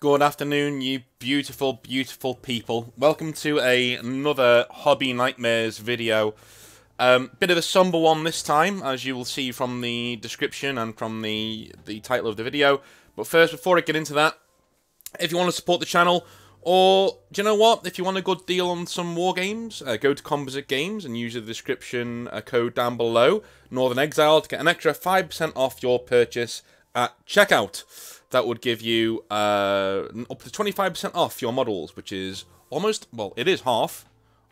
Good afternoon, you beautiful, beautiful people. Welcome to a, another Hobby Nightmares video. Um, bit of a somber one this time, as you will see from the description and from the, the title of the video. But first, before I get into that, if you want to support the channel, or, do you know what? If you want a good deal on some war games, uh, go to Composite Games and use the description uh, code down below, Northern Exile, to get an extra 5% off your purchase at checkout that would give you uh, up to 25% off your models, which is almost, well, it is half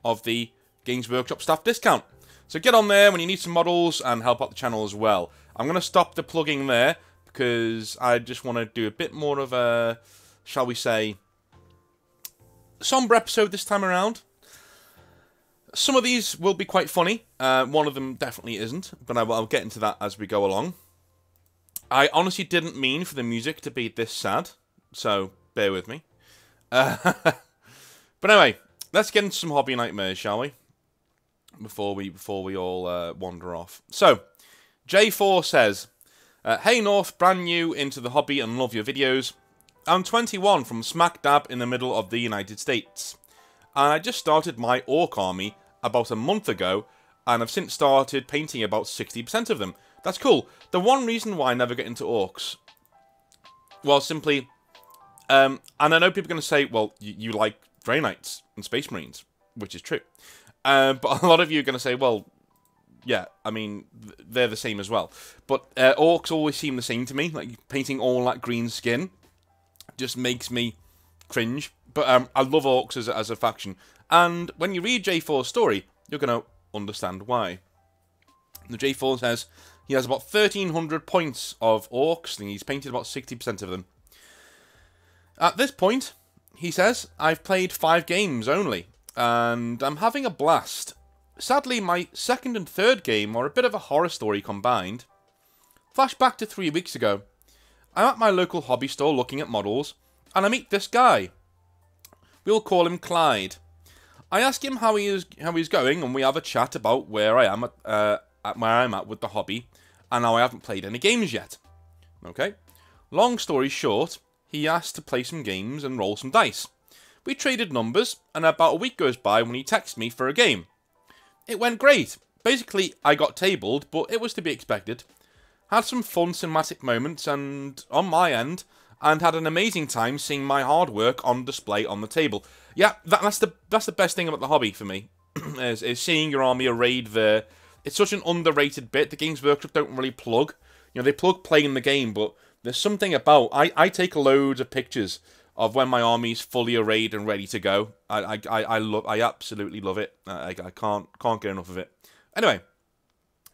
of the Games Workshop staff discount. So get on there when you need some models and help out the channel as well. I'm going to stop the plugging there because I just want to do a bit more of a, shall we say, somber episode this time around. Some of these will be quite funny. Uh, one of them definitely isn't, but I will, I'll get into that as we go along. I honestly didn't mean for the music to be this sad, so bear with me. Uh, but anyway, let's get into some hobby nightmares, shall we? Before we before we all uh, wander off. So, J4 says, uh, "Hey North, brand new into the hobby and love your videos. I'm 21 from smack dab in the middle of the United States, and I just started my orc army about a month ago, and I've since started painting about 60% of them." That's cool. The one reason why I never get into orcs, well, simply, um, and I know people are going to say, well, you, you like Grey Knights and Space Marines, which is true. Uh, but a lot of you are going to say, well, yeah, I mean, they're the same as well. But uh, orcs always seem the same to me. Like, painting all that green skin just makes me cringe. But um, I love orcs as, as a faction. And when you read J4's story, you're going to understand why. The J4 says, he has about 1,300 points of orcs, and he's painted about 60% of them. At this point, he says, I've played five games only, and I'm having a blast. Sadly, my second and third game are a bit of a horror story combined. Flashback to three weeks ago. I'm at my local hobby store looking at models, and I meet this guy. We'll call him Clyde. I ask him how he is how he's going, and we have a chat about where I am at, uh, at where I'm at with the hobby, and now I haven't played any games yet. Okay? Long story short, he asked to play some games and roll some dice. We traded numbers, and about a week goes by when he texts me for a game. It went great. Basically, I got tabled, but it was to be expected. Had some fun cinematic moments, and on my end, and had an amazing time seeing my hard work on display on the table. Yeah, that, that's the that's the best thing about the hobby for me, is, is seeing your army arrayed there it's such an underrated bit. The Games Workshop don't really plug. You know, they plug playing the game, but there's something about I, I take loads of pictures of when my army's fully arrayed and ready to go. I I, I love I absolutely love it. I, I can't can't get enough of it. Anyway,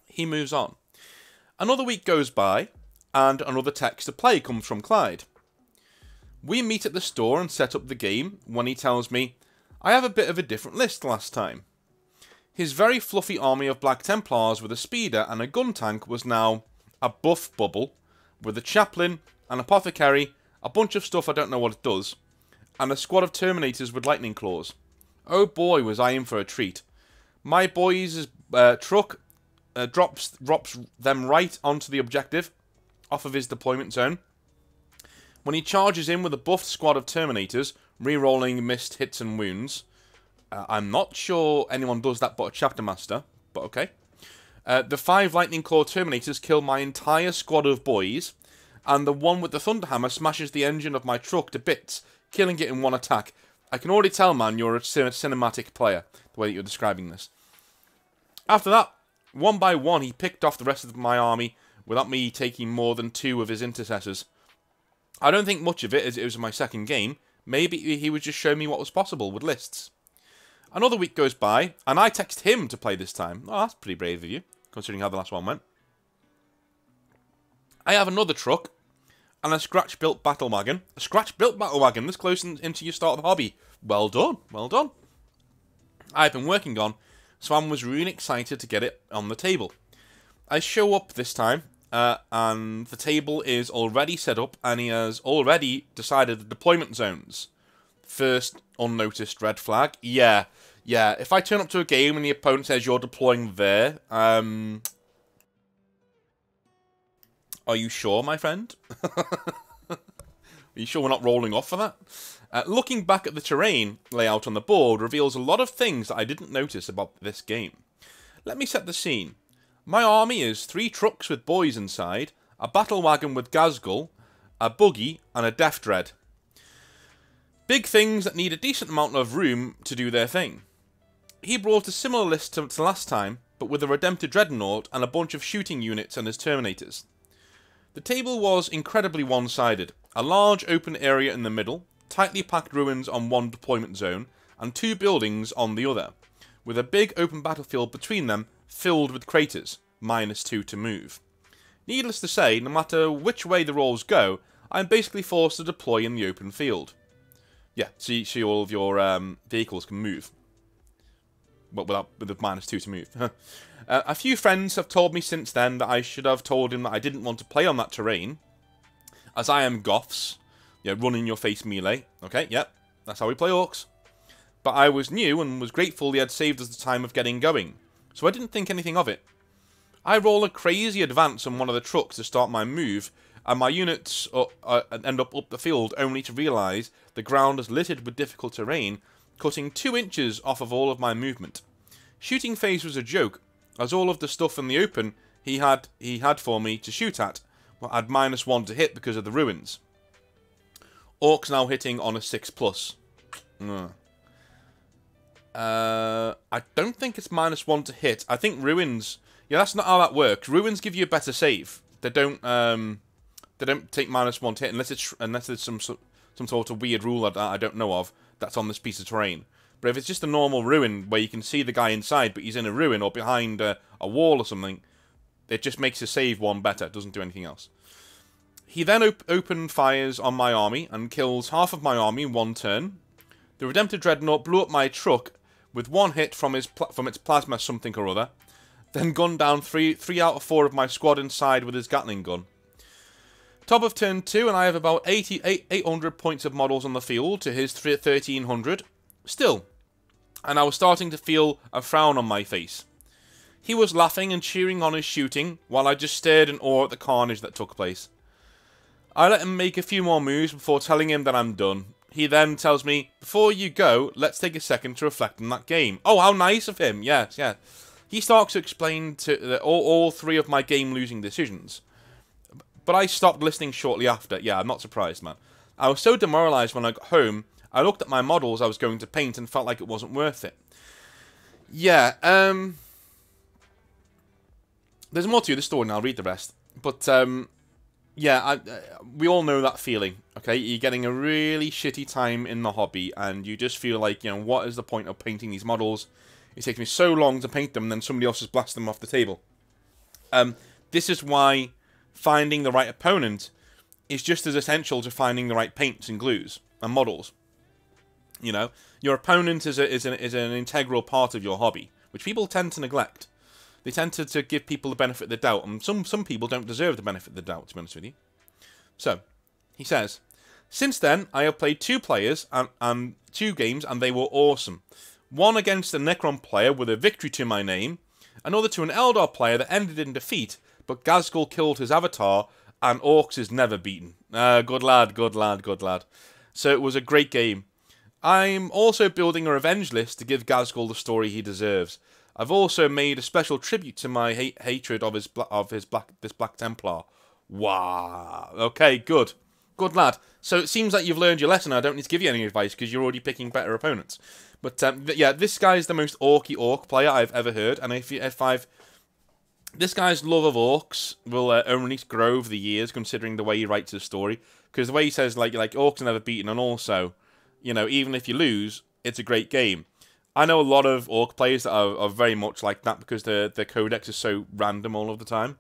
he moves on. Another week goes by, and another text to play comes from Clyde. We meet at the store and set up the game when he tells me, I have a bit of a different list last time. His very fluffy army of Black Templars with a speeder and a gun tank was now a buff bubble with a chaplain, an apothecary, a bunch of stuff I don't know what it does, and a squad of Terminators with lightning claws. Oh boy, was I in for a treat. My boy's uh, truck uh, drops drops them right onto the objective, off of his deployment zone. When he charges in with a buffed squad of Terminators, re-rolling missed hits and wounds, uh, I'm not sure anyone does that but a chapter master, but okay. Uh, the five Lightning Claw Terminators kill my entire squad of boys, and the one with the Thunderhammer smashes the engine of my truck to bits, killing it in one attack. I can already tell, man, you're a cinematic player, the way that you're describing this. After that, one by one, he picked off the rest of my army without me taking more than two of his intercessors. I don't think much of it, as it was my second game. Maybe he would just show me what was possible with lists. Another week goes by, and I text him to play this time. Oh, that's pretty brave of you, considering how the last one went. I have another truck, and a scratch-built battle wagon. A scratch-built battle wagon this close in, into your start of the hobby. Well done, well done. I've been working on, so I was really excited to get it on the table. I show up this time, uh, and the table is already set up, and he has already decided the deployment zones. First unnoticed red flag. Yeah, yeah. If I turn up to a game and the opponent says you're deploying there, um, are you sure, my friend? Are you sure we're not rolling off for that? Uh, looking back at the terrain layout on the board reveals a lot of things that I didn't notice about this game. Let me set the scene. My army is three trucks with boys inside, a battle wagon with Ghazghkull, a buggy, and a Death Dread. Big things that need a decent amount of room to do their thing. He brought a similar list to, to last time, but with a Redemptor Dreadnought and a bunch of shooting units and his Terminators. The table was incredibly one-sided. A large open area in the middle, tightly packed ruins on one deployment zone, and two buildings on the other, with a big open battlefield between them filled with craters, minus two to move. Needless to say, no matter which way the rolls go, I'm basically forced to deploy in the open field. Yeah, see, see all of your um, vehicles can move. But without with the minus two to move. uh, a few friends have told me since then that I should have told him that I didn't want to play on that terrain, as I am Goffs, yeah, running your face melee. Okay, yep, that's how we play orcs. But I was new and was grateful he had saved us the time of getting going, so I didn't think anything of it. I roll a crazy advance on one of the trucks to start my move, and my units uh, uh, end up up the field only to realise the ground is littered with difficult terrain, cutting two inches off of all of my movement. Shooting phase was a joke, as all of the stuff in the open he had he had for me to shoot at had minus one to hit because of the ruins. Orcs now hitting on a 6 plus. Uh, I don't think it's minus one to hit. I think ruins. Yeah, that's not how that works. Ruins give you a better save. They don't. Um, they don't take minus one to hit unless it's unless there's some some sort of weird rule that I don't know of that's on this piece of terrain. But if it's just a normal ruin where you can see the guy inside, but he's in a ruin or behind a, a wall or something, it just makes the save one better. It doesn't do anything else. He then op open fires on my army and kills half of my army in one turn. The Redemptor Dreadnought blew up my truck with one hit from his from its plasma something or other, then gunned down three three out of four of my squad inside with his Gatling gun. Top of turn 2 and I have about 80, 800 points of models on the field to his 1300. Still, and I was starting to feel a frown on my face. He was laughing and cheering on his shooting, while I just stared in awe at the carnage that took place. I let him make a few more moves before telling him that I'm done. He then tells me, before you go, let's take a second to reflect on that game. Oh, how nice of him. Yes, yeah. He starts to explain to all, all three of my game-losing decisions. But I stopped listening shortly after. Yeah, I'm not surprised, man. I was so demoralised when I got home, I looked at my models I was going to paint and felt like it wasn't worth it. Yeah, um... There's more to the story, and I'll read the rest. But, um... Yeah, I, uh, we all know that feeling, okay? You're getting a really shitty time in the hobby, and you just feel like, you know, what is the point of painting these models? It takes me so long to paint them, and then somebody else just blasts them off the table. Um, this is why finding the right opponent is just as essential to finding the right paints and glues and models. You know, your opponent is, a, is, an, is an integral part of your hobby, which people tend to neglect. They tend to, to give people the benefit of the doubt, and some, some people don't deserve the benefit of the doubt, to be honest with you. So, he says, Since then, I have played two players and, and two games, and they were awesome. One against a Necron player with a victory to my name, another to an Eldar player that ended in defeat, but Ghazghkull killed his avatar, and Orcs is never beaten. Uh, good lad, good lad, good lad. So it was a great game. I'm also building a revenge list to give Ghazghkull the story he deserves. I've also made a special tribute to my hatred of his of his black this Black Templar. Wow. Okay, good, good lad. So it seems like you've learned your lesson. I don't need to give you any advice because you're already picking better opponents. But um, yeah, this guy is the most orky orc player I've ever heard, and if if I've this guy's love of orcs will uh, only grow over the years, considering the way he writes his story. Because the way he says, like, like orcs are never beaten, and also, you know, even if you lose, it's a great game. I know a lot of orc players that are, are very much like that because their their codex is so random all of the time.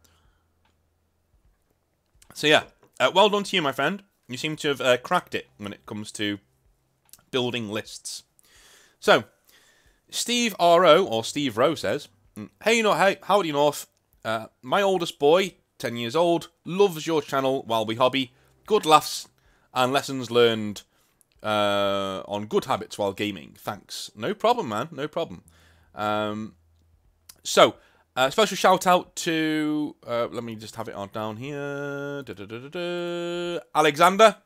So yeah, uh, well done to you, my friend. You seem to have uh, cracked it when it comes to building lists. So, Steve R.O. or Steve Rowe says, Hey, you know, hey, howdy North. Uh, my oldest boy, 10 years old, loves your channel while we hobby. Good laughs and lessons learned uh, on good habits while gaming. Thanks. No problem, man. No problem. Um, so, uh, special shout out to, uh, let me just have it on down here. Da, da, da, Alexander.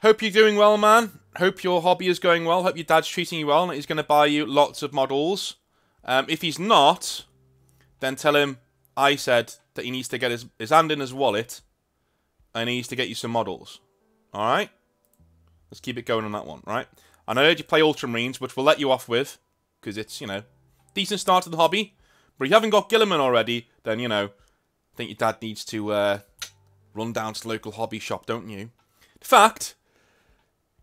Hope you're doing well, man. Hope your hobby is going well. Hope your dad's treating you well and he's going to buy you lots of models. Um, if he's not, then tell him I said that he needs to get his, his hand in his wallet and he needs to get you some models. Alright? Let's keep it going on that one, right? And I heard you play Ultramarines, which we'll let you off with, because it's, you know, decent start to the hobby. But if you haven't got Guilliman already, then, you know, I think your dad needs to uh, run down to the local hobby shop, don't you? In fact,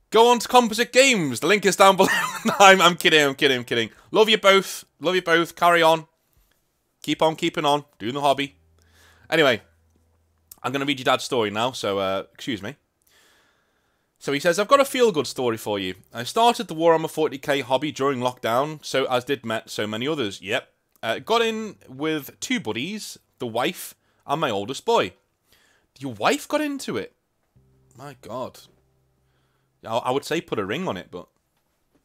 go on to Composite Games. The link is down below. I'm, I'm kidding, I'm kidding, I'm kidding. Love you both. Love you both. Carry on. Keep on keeping on. Doing the hobby. Anyway, I'm going to read your dad's story now, so uh, excuse me. So he says, I've got a feel-good story for you. I started the Warhammer 40k hobby during lockdown, so as did so many others. Yep. Uh, got in with two buddies, the wife, and my oldest boy. Your wife got into it? My God. I, I would say put a ring on it, but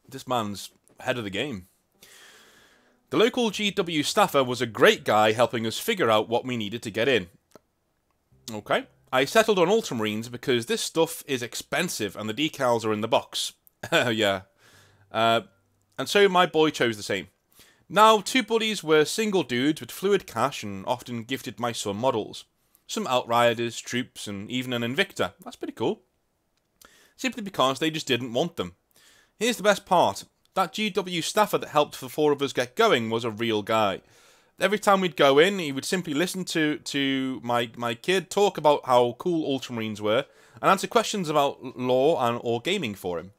this man's head of the game. The local GW staffer was a great guy helping us figure out what we needed to get in. Okay. I settled on Ultramarines because this stuff is expensive and the decals are in the box. yeah. Uh, and so my boy chose the same. Now, two buddies were single dudes with fluid cash and often gifted my son models. Some Outriders, troops, and even an Invictor. That's pretty cool. Simply because they just didn't want them. Here's the best part. That GW staffer that helped the four of us get going was a real guy every time we'd go in, he would simply listen to to my my kid talk about how cool Ultramarines were and answer questions about lore and or gaming for him.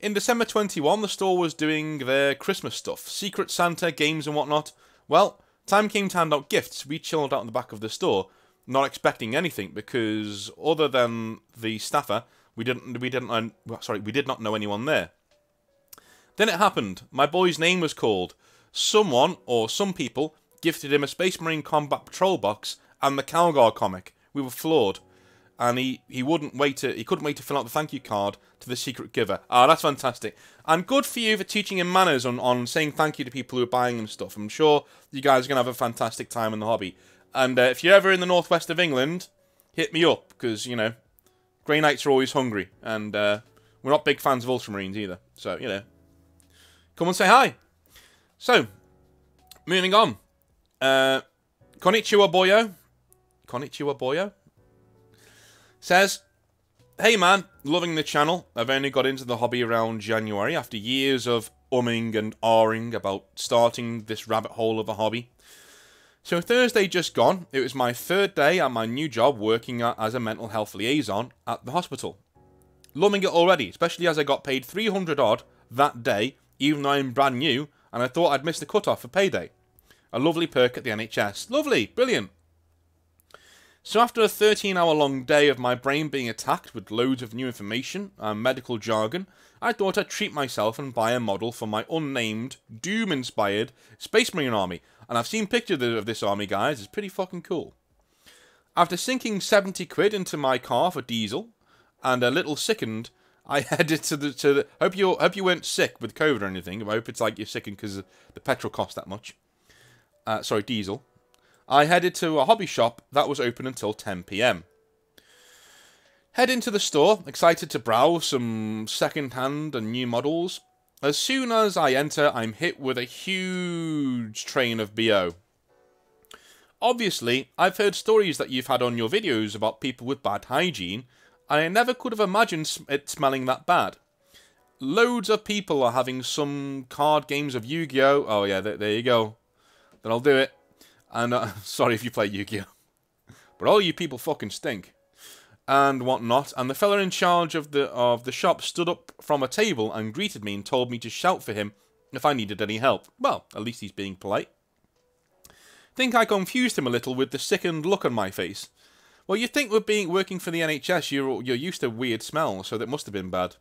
In December 21, the store was doing their Christmas stuff, Secret Santa games and whatnot. Well, time came to hand out gifts. We chilled out in the back of the store, not expecting anything because other than the staffer, we didn't we didn't uh, sorry we did not know anyone there. Then it happened. My boy's name was called someone, or some people, gifted him a Space Marine Combat Patrol box and the Calgar comic. We were floored. And he, he wouldn't wait to he couldn't wait to fill out the thank you card to the secret giver. Ah, that's fantastic. And good for you for teaching him manners on, on saying thank you to people who are buying him stuff. I'm sure you guys are gonna have a fantastic time in the hobby. And uh, if you're ever in the northwest of England, hit me up because you know, Grey Knights are always hungry, and uh, we're not big fans of Ultramarines either. So you know, come and say hi. So, moving on. Uh, Konnichiwa Boyo. Konnichiwa Boyo. Says, Hey man, loving the channel. I've only got into the hobby around January after years of umming and ahring about starting this rabbit hole of a hobby. So Thursday just gone, it was my third day at my new job working as a mental health liaison at the hospital. Loving it already, especially as I got paid 300 odd that day, even though I'm brand new and I thought I'd missed the cut-off for payday. A lovely perk at the NHS. Lovely, brilliant. So after a 13 hour long day of my brain being attacked with loads of new information and medical jargon, I thought I'd treat myself and buy a model for my unnamed, Doom-inspired Space Marine army, and I've seen pictures of this army, guys, it's pretty fucking cool. After sinking 70 quid into my car for diesel, and a little sickened I headed to the to the. Hope you hope you weren't sick with COVID or anything. I hope it's like you're sickened because the petrol costs that much. Uh, sorry, diesel. I headed to a hobby shop that was open until 10 p.m. Head into the store, excited to browse some second-hand and new models. As soon as I enter, I'm hit with a huge train of BO. Obviously, I've heard stories that you've had on your videos about people with bad hygiene, I never could have imagined it smelling that bad. Loads of people are having some card games of Yu-Gi-Oh! Oh yeah, there, there you go. Then I'll do it. And uh, sorry if you play Yu-Gi-Oh! But all you people fucking stink. And whatnot. And the fella in charge of the of the shop stood up from a table and greeted me and told me to shout for him if I needed any help. Well, at least he's being polite. Think I confused him a little with the sickened look on my face. Well, you think with being working for the NHS, you're you're used to weird smells, so that must have been bad.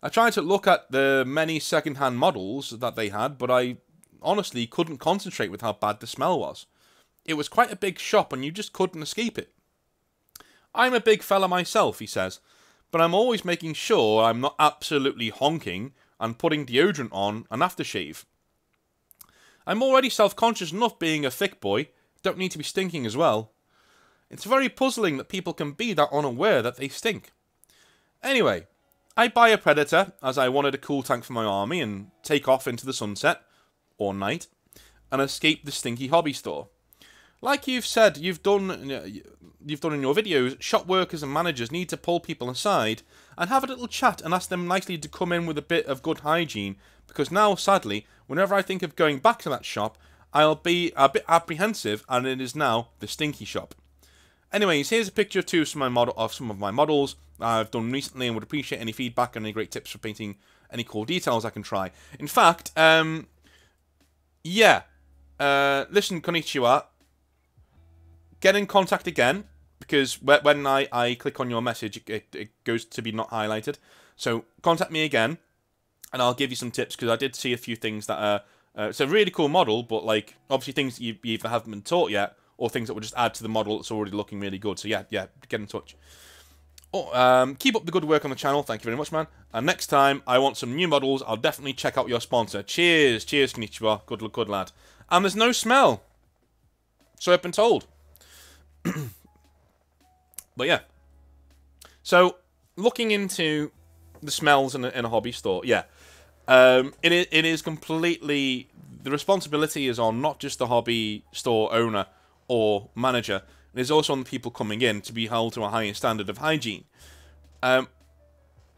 I tried to look at the many second-hand models that they had, but I honestly couldn't concentrate with how bad the smell was. It was quite a big shop, and you just couldn't escape it. I'm a big fella myself, he says, but I'm always making sure I'm not absolutely honking and putting deodorant on and aftershave. I'm already self-conscious enough being a thick boy, don't need to be stinking as well. It's very puzzling that people can be that unaware that they stink. Anyway, I buy a Predator as I wanted a cool tank for my army and take off into the sunset, or night, and escape the stinky hobby store. Like you've said, you've done uh, you've done in your videos, shop workers and managers need to pull people aside and have a little chat and ask them nicely to come in with a bit of good hygiene because now sadly, whenever I think of going back to that shop, I'll be a bit apprehensive and it is now the stinky shop. Anyways, here's a picture of some of my, model, of some of my models I've done recently and would appreciate any feedback and any great tips for painting any cool details I can try. In fact, um, yeah, uh, listen, Konnichiwa, get in contact again because when I, I click on your message, it, it goes to be not highlighted. So contact me again and I'll give you some tips because I did see a few things that are. Uh, it's a really cool model, but like obviously things you, you haven't been taught yet or things that will just add to the model that's already looking really good. So yeah, yeah, get in touch. Oh, um, keep up the good work on the channel. Thank you very much, man. And next time I want some new models, I'll definitely check out your sponsor. Cheers, cheers, Konnichiwa. Good, luck, good lad. And there's no smell. So I've been told. but yeah. So looking into the smells in a, in a hobby store, yeah, um, it is completely the responsibility is on not just the hobby store owner or manager. And is also on the people coming in to be held to a higher standard of hygiene. Um,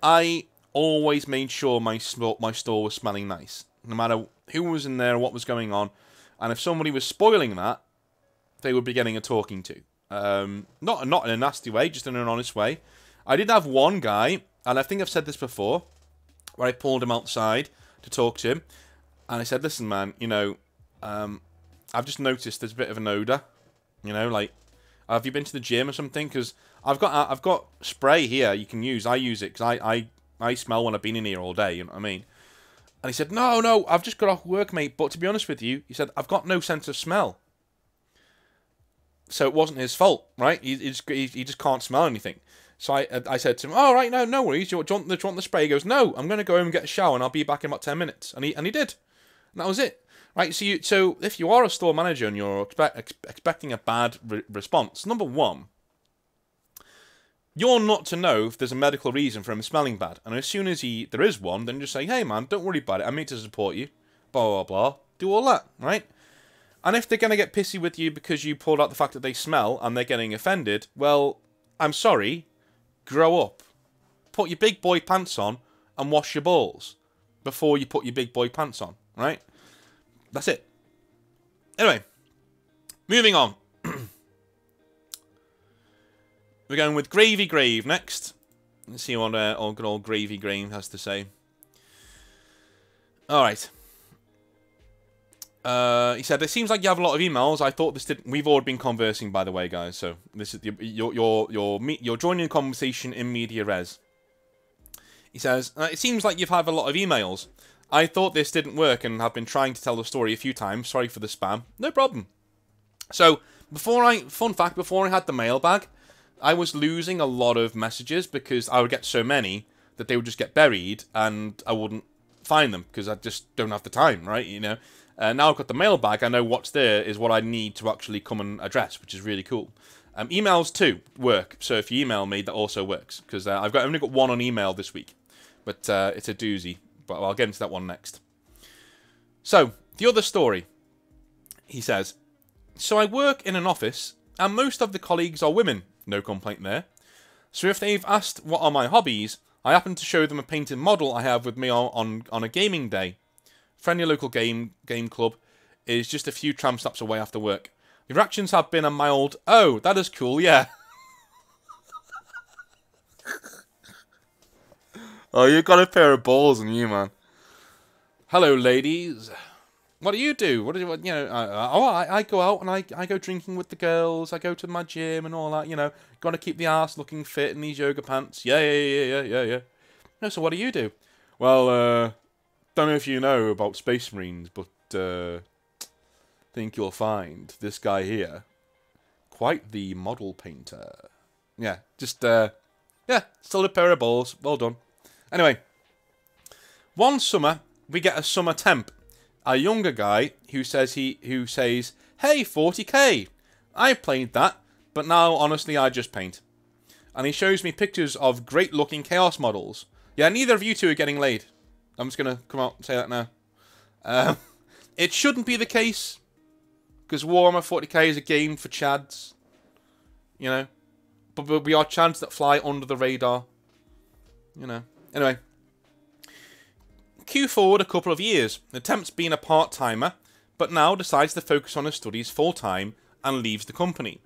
I always made sure my my store was smelling nice, no matter who was in there, what was going on, and if somebody was spoiling that, they would be getting a talking to. Um, not not in a nasty way, just in an honest way. I did have one guy, and I think I've said this before where I pulled him outside to talk to him, and I said, "Listen, man, you know, um, I've just noticed there's a bit of an odor. You know, like, have you been to the gym or something? Because I've got I've got spray here you can use. I use it because I, I I smell when I've been in here all day. You know what I mean?" And he said, "No, no, I've just got off work, mate. But to be honest with you, he said I've got no sense of smell." So it wasn't his fault, right? He, he just he, he just can't smell anything. So I I said to him, "All oh, right, no, no worries. Do you, want the, do you want the spray?" He goes, "No, I'm going to go home and get a shower, and I'll be back in about ten minutes." And he and he did. And that was it. Right. So you so if you are a store manager and you're expect, ex expecting a bad re response, number one, you're not to know if there's a medical reason for him smelling bad. And as soon as he there is one, then just say, "Hey, man, don't worry about it. I'm here to support you." Blah blah blah. Do all that, right? And if they're going to get pissy with you because you pulled out the fact that they smell and they're getting offended, well, I'm sorry, grow up. Put your big boy pants on and wash your balls before you put your big boy pants on, right? That's it. Anyway, moving on. We're going with Gravy Grave next. Let's see what uh, old good old Gravy Grave has to say. Alright. Uh, he said, "It seems like you have a lot of emails. I thought this did. We've already been conversing, by the way, guys. So this is you're you're you're you're joining the conversation in media res." He says, uh, "It seems like you've had a lot of emails. I thought this didn't work and have been trying to tell the story a few times. Sorry for the spam. No problem." So before I, fun fact, before I had the mailbag, I was losing a lot of messages because I would get so many that they would just get buried and I wouldn't find them because I just don't have the time, right? You know. Uh, now I've got the mailbag, I know what's there is what I need to actually come and address, which is really cool. Um, emails too work, so if you email me, that also works because uh, I've got only got one on email this week, but uh, it's a doozy. But I'll get into that one next. So the other story, he says. So I work in an office, and most of the colleagues are women. No complaint there. So if they've asked what are my hobbies, I happen to show them a painted model I have with me on, on, on a gaming day friendly local game game club is just a few tram stops away after work. The reactions have been a mild, oh, that is cool, yeah. oh, you got a pair of balls in you, man. Hello, ladies. What do you do? What do you, you know? Uh, oh, I, I go out and I, I go drinking with the girls. I go to my gym and all that. You know, got to keep the ass looking fit in these yoga pants. Yeah, yeah, yeah, yeah, yeah, yeah. No, so what do you do? Well, uh, don't know if you know about Space Marines, but uh, think you'll find this guy here quite the model painter. Yeah, just uh, yeah, still a pair of balls. Well done. Anyway, one summer we get a summer temp, a younger guy who says he who says, "Hey, 40k, I played that, but now honestly I just paint." and he shows me pictures of great looking Chaos models. Yeah, neither of you two are getting laid. I'm just going to come out and say that now. Um, it shouldn't be the case, because Warhammer 40k is a game for chads. You know? But we are chads that fly under the radar. You know. Anyway. Q forward a couple of years. Attempts being a part-timer, but now decides to focus on his studies full-time and leaves the company.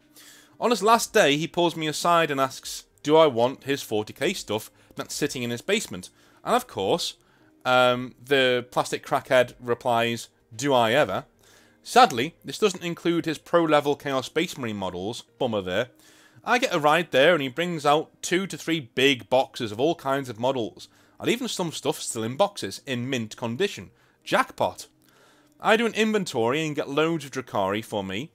On his last day, he pulls me aside and asks, do I want his 40k stuff that's sitting in his basement? And of course, um, the plastic crackhead replies, do I ever? Sadly, this doesn't include his pro-level Chaos Space Marine models, bummer there. I get a ride there and he brings out two to three big boxes of all kinds of models, and even some stuff still in boxes, in mint condition. Jackpot! I do an inventory and get loads of Drukhari for me,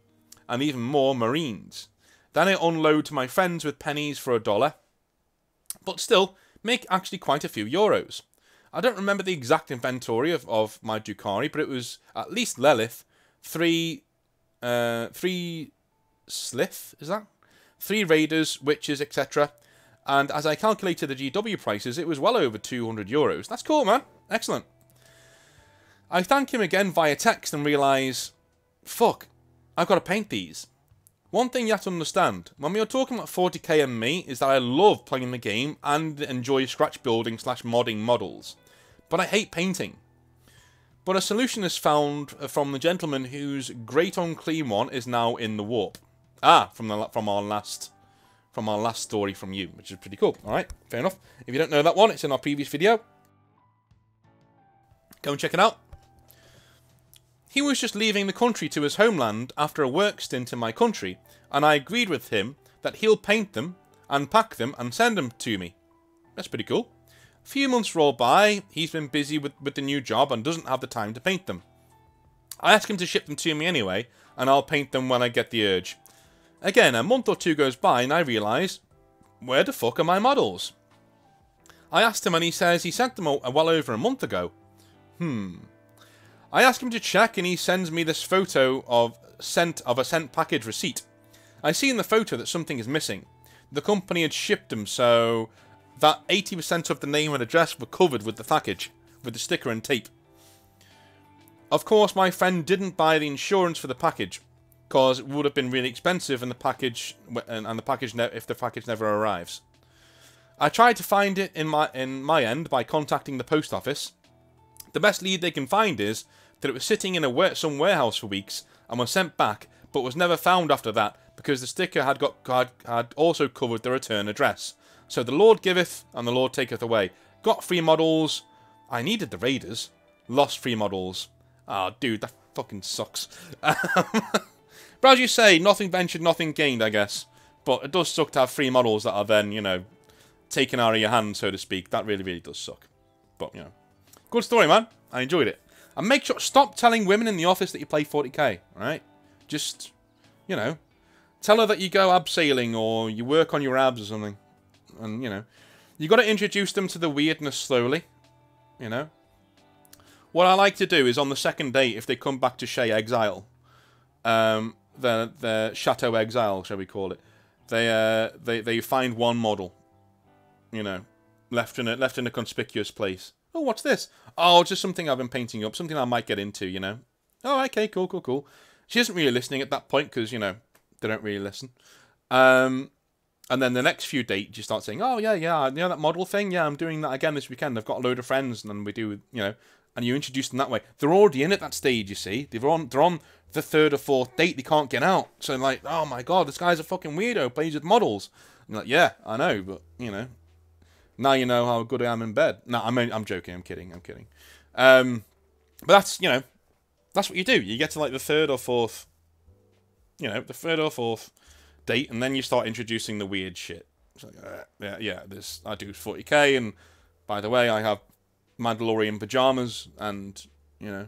and even more Marines. Then I unload to my friends with pennies for a dollar. But still, make actually quite a few euros. I don't remember the exact inventory of, of my Drukhari, but it was at least Lelith, three, uh, three Sslyth, is that? Three Raiders, Witches, etc. And as I calculated the GW prices, it was well over 200 euros. That's cool, man. Excellent. I thank him again via text and realise, fuck, I've got to paint these. One thing you have to understand, when we are talking about 40k and me, is that I love playing the game and enjoy scratch building slash modding models. But I hate painting. But a solution is found from the gentleman whose great unclean one is now in the warp. Ah, from the from our last from our last story from you, which is pretty cool. Alright, fair enough. If you don't know that one, it's in our previous video. Go and check it out. He was just leaving the country to his homeland after a work stint in my country, and I agreed with him that he'll paint them, unpack them, and send them to me. That's pretty cool. A few months roll by, he's been busy with, with the new job and doesn't have the time to paint them. I ask him to ship them to me anyway, and I'll paint them when I get the urge. Again, a month or two goes by and I realise, where the fuck are my models? I asked him and he says he sent them well over a month ago. Hmm. I ask him to check and he sends me this photo of sent of a sent package receipt. I see in the photo that something is missing. The company had shipped them so that 80% of the name and address were covered with the package, with the sticker and tape. Of course, my friend didn't buy the insurance for the package, because it would have been really expensive and the package and, and the package if the package never arrives. I tried to find it in my in my end by contacting the post office. The best lead they can find is that it was sitting in a some warehouse for weeks and was sent back, but was never found after that because the sticker had got had, had also covered the return address. So the Lord giveth and the Lord taketh away. Got free models. I needed the Raiders. Lost free models. Ah, oh, dude, that fucking sucks. but as you say, nothing ventured, nothing gained, I guess. But it does suck to have free models that are then, you know, taken out of your hand, so to speak. That really, really does suck. But, you know. Good story, man. I enjoyed it. And make sure, stop telling women in the office that you play 40k, right? Just, you know, tell her that you go abseiling or you work on your abs or something. And, you know, you got to introduce them to the weirdness slowly, you know. What I like to do is on the second date, if they come back to Shay Exile, um, the the Chateau Exile, shall we call it, they uh, they they find one model, you know, left in a left in a conspicuous place, Oh, what's this? Oh, just something I've been painting up, something I might get into, you know. Oh, okay, cool, cool, cool. She isn't really listening at that point because, you know, they don't really listen. Um, and then the next few dates, you start saying, oh, yeah, yeah, you know that model thing? Yeah, I'm doing that again this weekend. I've got a load of friends and then we do, you know, and you introduce them that way. They're already in at that stage, you see. They're on, they're on the third or fourth date. They can't get out. So, I'm like, oh my god, this guy's a fucking weirdo, plays with models. And like, yeah, I know, but, you know, now you know how good I am in bed. No, I'm I'm joking. I'm kidding. I'm kidding. Um, but that's you know, that's what you do. You get to like the third or fourth, you know, the third or fourth date, and then you start introducing the weird shit. Like, uh, yeah, yeah. This I do 40k, and by the way, I have Mandalorian pajamas, and you know.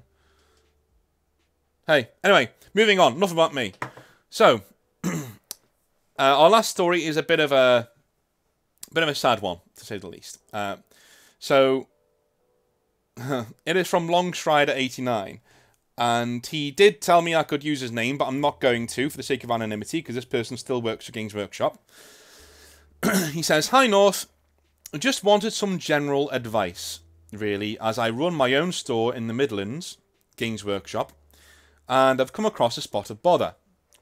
Hey, anyway, moving on. Enough about me. So, uh, our last story is a bit of a bit of a sad one, to say the least. Uh, so, it is from Longstrider89. And he did tell me I could use his name, but I'm not going to for the sake of anonymity, because this person still works for Games Workshop. he says, Hi North, I just wanted some general advice, really, as I run my own store in the Midlands, Games Workshop, and I've come across a spot of bother.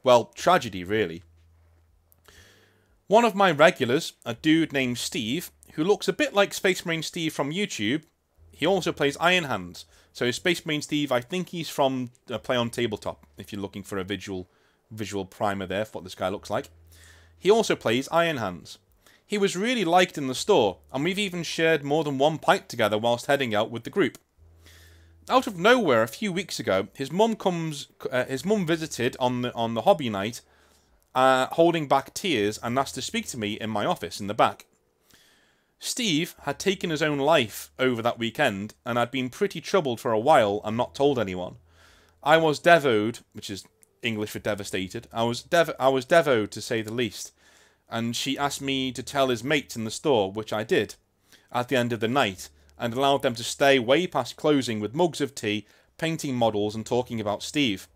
Well, tragedy, really. One of my regulars, a dude named Steve, who looks a bit like Space Marine Steve from YouTube, he also plays Iron Hands. So Space Marine Steve, I think he's from uh, Play on Tabletop, if you're looking for a visual visual primer there for what this guy looks like. He also plays Iron Hands. He was really liked in the store, and we've even shared more than one pint together whilst heading out with the group. Out of nowhere, a few weeks ago, his mum comes. Uh, his mum visited on the on the hobby night, uh, holding back tears, and asked to speak to me in my office in the back. Steve had taken his own life over that weekend, and had been pretty troubled for a while and not told anyone. I was devoed, which is English for devastated. I was dev I was devoed to say the least, and she asked me to tell his mates in the store, which I did, at the end of the night, and allowed them to stay way past closing with mugs of tea, painting models, and talking about Steve.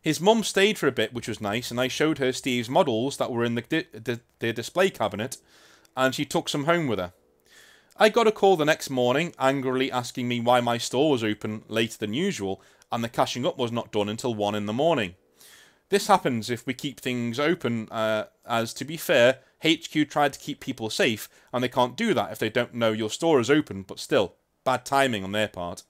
His mum stayed for a bit, which was nice, and I showed her Steve's models that were in the, di the, the display cabinet, and she took some home with her. I got a call the next morning, angrily asking me why my store was open later than usual, and the cashing up was not done until 1 in the morning. This happens if we keep things open, uh, as to be fair, HQ tried to keep people safe, and they can't do that if they don't know your store is open, but still, bad timing on their part.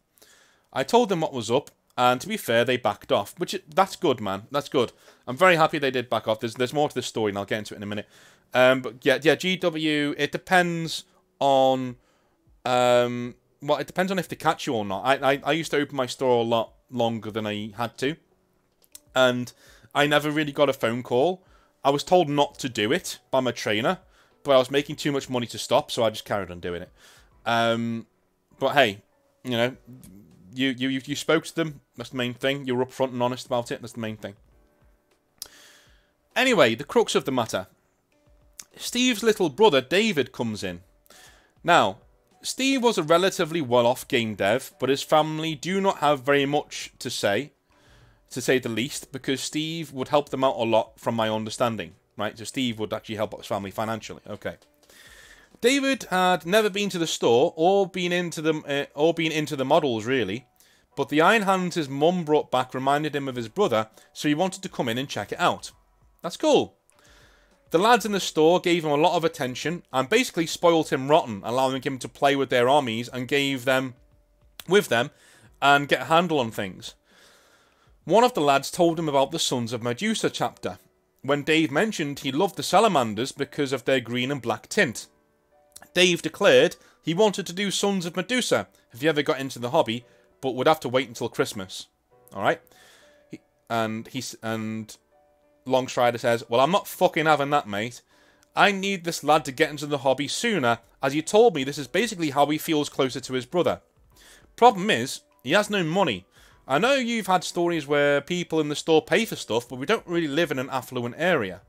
I told them what was up, and to be fair, they backed off, which that's good, man. That's good. I'm very happy they did back off. There's there's more to this story, and I'll get into it in a minute. Um, but yeah, yeah, GW. It depends on um, well, it depends on if they catch you or not. I, I I used to open my store a lot longer than I had to, and I never really got a phone call. I was told not to do it by my trainer, but I was making too much money to stop, so I just carried on doing it. Um, but hey, you know, you, you you spoke to them. That's the main thing. You were upfront and honest about it. That's the main thing. Anyway, the crux of the matter. Steve's little brother David comes in. Now, Steve was a relatively well-off game dev, but his family do not have very much to say to say the least, because Steve would help them out a lot from my understanding, right? So Steve would actually help his family financially. Okay. David had never been to the store or been into the uh, or been into the models really, but the iron hands his mum brought back reminded him of his brother, so he wanted to come in and check it out. That's cool. The lads in the store gave him a lot of attention and basically spoilt him rotten, allowing him to play with their armies and gave them with them and get a handle on things. One of the lads told him about the Sons of Medusa chapter, when Dave mentioned he loved the salamanders because of their green and black tint. Dave declared he wanted to do Sons of Medusa if he ever got into the hobby, but would have to wait until Christmas. All right, and he's and Longstrider says, "Well, I'm not fucking having that, mate. I need this lad to get into the hobby sooner, as he told me this is basically how he feels closer to his brother. Problem is, he has no money, I know you've had stories where people in the store pay for stuff, but we don't really live in an affluent area.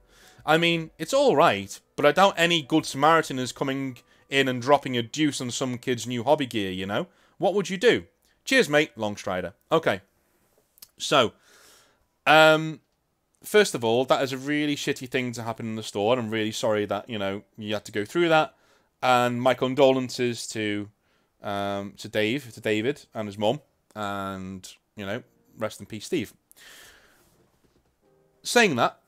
I mean, it's alright, but I doubt any good Samaritan is coming in and dropping a deuce on some kid's new hobby gear, you know? What would you do? Cheers, mate, Longstrider. Okay. So, um, first of all, that is a really shitty thing to happen in the store, and I'm really sorry that, you know, you had to go through that. And my condolences to, um, to Dave, to David and his mum, and you know, rest in peace, Steve. Saying that,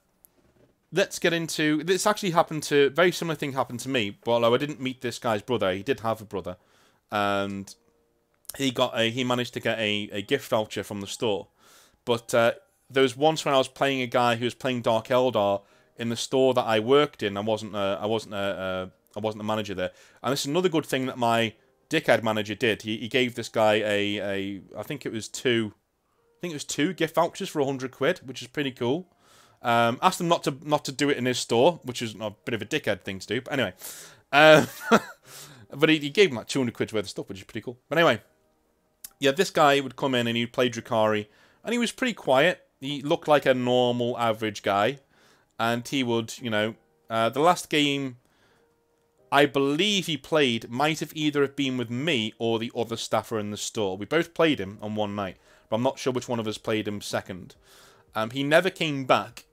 let's get into this. Actually, happened to very similar thing happened to me. Although I didn't meet this guy's brother, he did have a brother, and he got a he managed to get a, a gift voucher from the store. But uh, there was once when I was playing a guy who was playing Dark Eldar in the store that I worked in. I wasn't a, I wasn't a, a I wasn't a manager there, and this is another good thing that my dickhead manager did. He, he gave this guy a, a I think it was two, I think it was two gift vouchers for hundred quid, which is pretty cool. Um, asked him not to not to do it in his store, which is a bit of a dickhead thing to do. But anyway, uh, but he, he gave him like two hundred quid worth of stuff, which is pretty cool. But anyway, yeah, this guy would come in and he'd play Drukhari, and he was pretty quiet. He looked like a normal, average guy, and he would, you know, uh, the last game I believe he played might have either have been with me or the other staffer in the store. We both played him on one night, but I'm not sure which one of us played him second. Um, he never came back.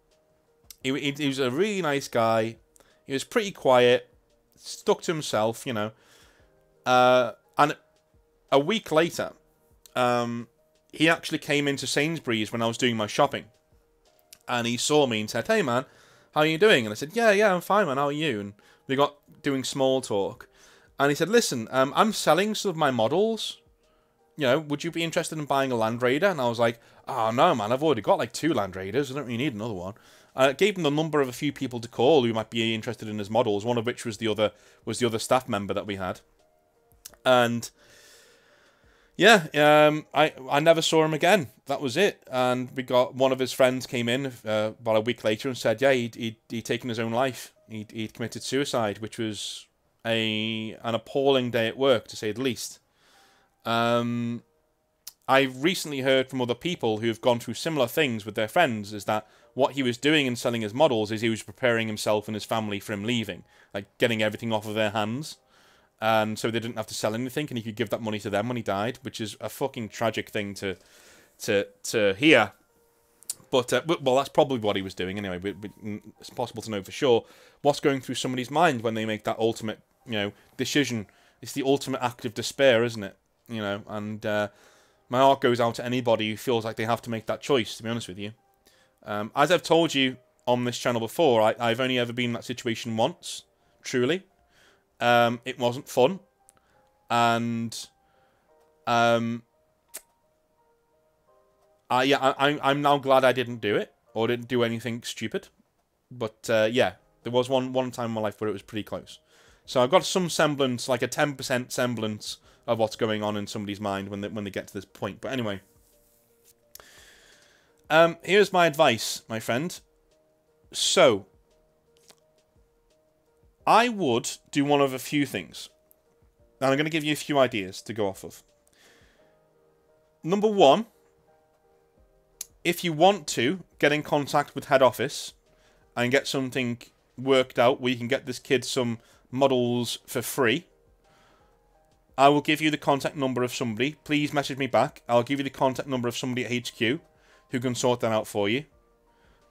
He, he, he was a really nice guy. He was pretty quiet, stuck to himself, you know. Uh, and a week later, um, he actually came into Sainsbury's when I was doing my shopping. And he saw me and said, Hey man, how are you doing? And I said, Yeah, yeah, I'm fine, man. How are you? And we got doing small talk. And he said, Listen, um, I'm selling some of my models. You know, would you be interested in buying a Land Raider? And I was like, Oh, no, man, I've already got like two Land Raiders. I don't really need another one. I gave him the number of a few people to call who might be interested in his models. One of which was the other was the other staff member that we had, and yeah, um, I I never saw him again. That was it. And we got one of his friends came in uh, about a week later and said, yeah, he'd he'd, he'd taken his own life. He'd, he'd committed suicide, which was a an appalling day at work to say the least. Um, I've recently heard from other people who've gone through similar things with their friends. Is that what he was doing in selling his models? Is he was preparing himself and his family for him leaving, like getting everything off of their hands and so they didn't have to sell anything, and he could give that money to them when he died, which is a fucking tragic thing to to to hear. But, uh, well, that's probably what he was doing anyway. But it's possible to know for sure what's going through somebody's mind when they make that ultimate, you know, decision. It's the ultimate act of despair, isn't it? You know, and uh, my heart goes out to anybody who feels like they have to make that choice. To be honest with you, um, as I've told you on this channel before, I, I've only ever been in that situation once, truly. Um, it wasn't fun, and um, yeah, I, I'm I'm now glad I didn't do it or didn't do anything stupid. But uh, yeah, there was one one time in my life where it was pretty close. So I've got some semblance, like a ten percent semblance of what's going on in somebody's mind when they when they get to this point. But anyway, um, here's my advice, my friend. So I would do one of a few things. And I'm going to give you a few ideas to go off of. Number one, if you want to get in contact with head office and get something worked out where you can get this kid some models for free, I will give you the contact number of somebody. Please message me back. I'll give you the contact number of somebody at HQ who can sort that out for you.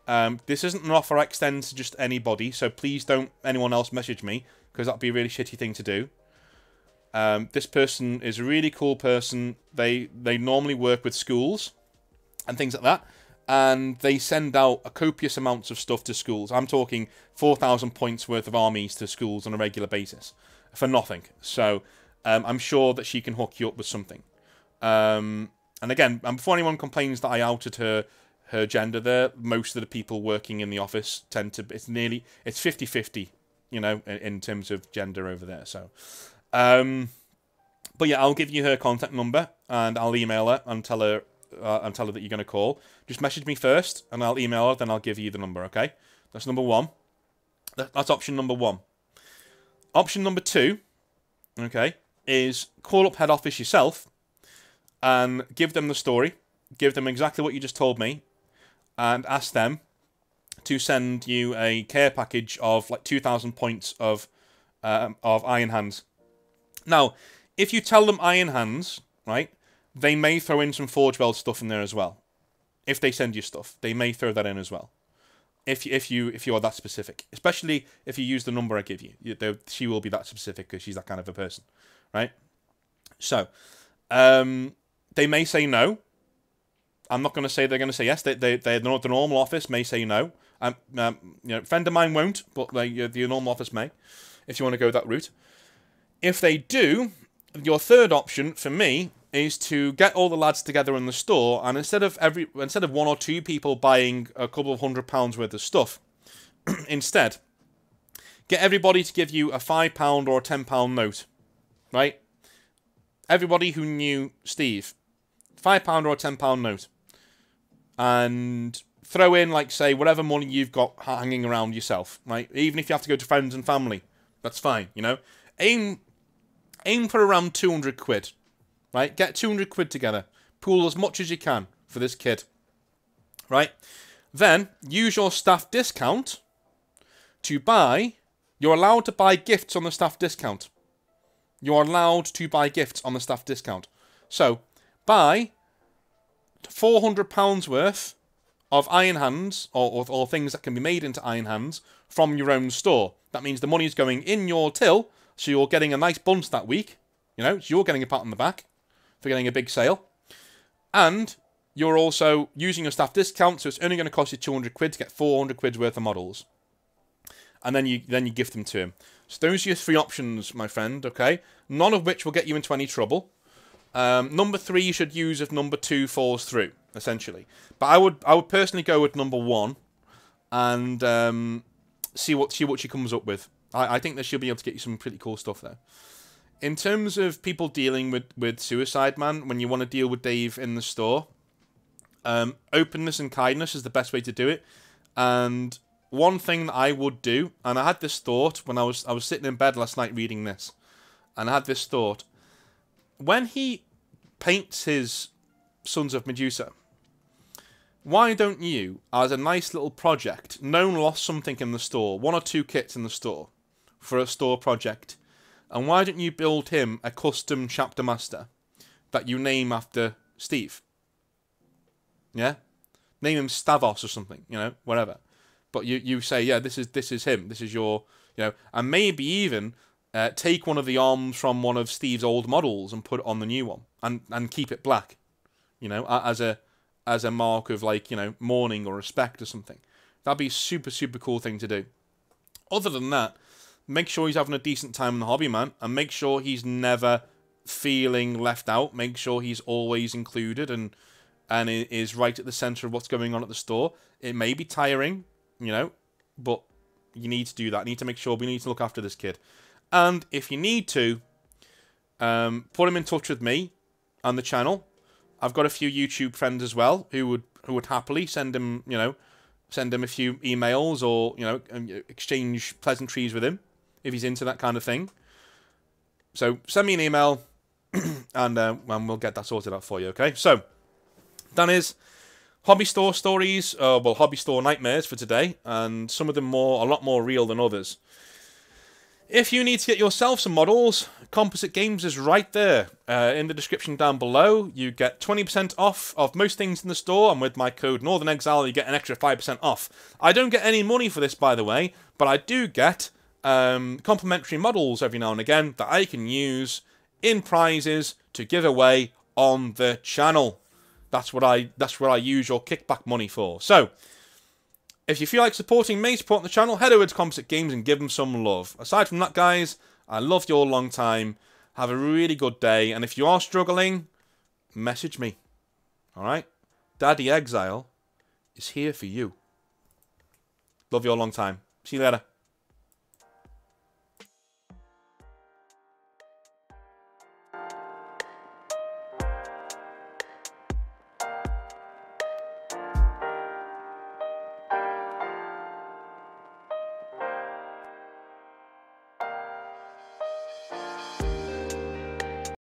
Um, this isn't an offer I extend to just anybody, so please don't anyone else message me, because that'd be a really shitty thing to do. Um, this person is a really cool person. They they normally work with schools and things like that, and they send out a copious amounts of stuff to schools. I'm talking 4,000 points worth of armies to schools on a regular basis for nothing. So um, I'm sure that she can hook you up with something. Um, and again, before anyone complains that I outed her her gender there. Most of the people working in the office tend to it's nearly it's 50-50, you know, in, in, terms of gender over there. So um but yeah, I'll give you her contact number and I'll email her and tell her uh, and tell her that you're going to call. Just message me first and I'll email her then I'll give you the number, okay? That's number 1. That's option number 1. Option number 2, okay, is call up head office yourself and give them the story give them exactly what you just told me and ask them to send you a care package of like 2,000 points of um, of Iron Hands. Now, if you tell them Iron Hands, right, they may throw in some Forge World stuff in there as well. If they send you stuff, they may throw that in as well. If if you if you are that specific, especially if you use the number I give you, you she will be that specific because she's that kind of a person, right? So, um, they may say no, I'm not going to say they're going to say yes. They, they, they, the normal office may say no. Um, um, you know, friend of mine won't, but they, the normal office may, if you want to go that route. If they do, your third option for me is to get all the lads together in the store, and instead of every instead of one or two people buying a couple of hundred pounds worth of stuff, instead, get everybody to give you a five pound or a ten pound note, right? Everybody who knew Steve, five pound or a ten pound note and throw in, like, say, whatever money you've got hanging around yourself, right? Even if you have to go to friends and family, that's fine, you know? Aim, aim for around 200 quid, right? Get 200 quid together. Pool as much as you can for this kid, right? Then, use your staff discount to buy... You're allowed to buy gifts on the staff discount. You're allowed to buy gifts on the staff discount. So, buy £400 worth of iron hands or, or, or, things that can be made into iron hands from your own store. That means the money is going in your till, so you're getting a nice bonus that week. You know, so you're getting a pat on the back for getting a big sale. And you're also using your staff discount, so it's only going to cost you 200 quid to get 400 quid worth of models. And then you then you gift them to him. So those are your three options, my friend, okay? None of which will get you into any trouble. Um, number three you should use if number two falls through, essentially. But I would I would personally go with number one and um, see what see what she comes up with. I, I think that she'll be able to get you some pretty cool stuff there. In terms of people dealing with, with Suicide Man, when you want to deal with Dave in the store, um, openness and kindness is the best way to do it. And one thing that I would do, and I had this thought when I was I was sitting in bed last night reading this, and I had this thought. When he paints his Sons of Medusa, why don't you, as a nice little project, known lost something in the store, one or two kits in the store, for a store project, and why don't you build him a custom chapter master that you name after Steve? Yeah? Name him Stavos or something, you know, whatever. But you, you say, yeah, this is this is him. This is your, you know, and maybe even uh, take one of the arms from one of Steve's old models and put on the new one, and and keep it black, you know, as a as a mark of like you know mourning or respect or something. That'd be a super super cool thing to do. Other than that, make sure he's having a decent time in the hobby, man, and make sure he's never feeling left out. Make sure he's always included and and is right at the center of what's going on at the store. It may be tiring, you know, but you need to do that. You need to make sure we need to look after this kid. And if you need to, um, put him in touch with me and the channel. I've got a few YouTube friends as well who would who would happily send him, you know, send him a few emails or you know exchange pleasantries with him if he's into that kind of thing. So send me an email, and uh, and we'll get that sorted out for you. Okay, so that is hobby store stories, uh, well, hobby store nightmares for today, and some of them more, a lot more real than others. If you need to get yourself some models, Composite Games is right there. Uh, in the description down below, you get 20% off of most things in the store, and with my code Northern Exile, you get an extra 5% off. I don't get any money for this, by the way, but I do get um, complimentary models every now and again that I can use in prizes to give away on the channel. That's what I that's what I use your kickback money for. So, if you feel like supporting me, supporting the channel, head over to Composite Games and give them some love. Aside from that, guys, I loved you all long time. Have a really good day, and if you are struggling, message me. All right, Daddy Exile is here for you. Love you all long time. See you later.